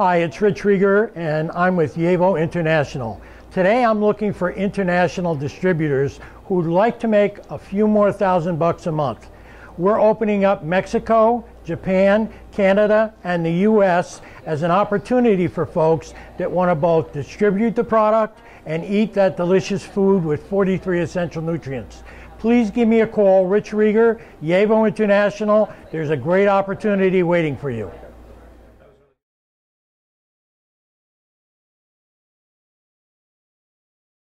Hi, it's Rich Rieger, and I'm with Yevo International. Today I'm looking for international distributors who'd like to make a few more thousand bucks a month. We're opening up Mexico, Japan, Canada, and the US as an opportunity for folks that want to both distribute the product and eat that delicious food with 43 essential nutrients. Please give me a call, Rich Rieger, Yevo International. There's a great opportunity waiting for you.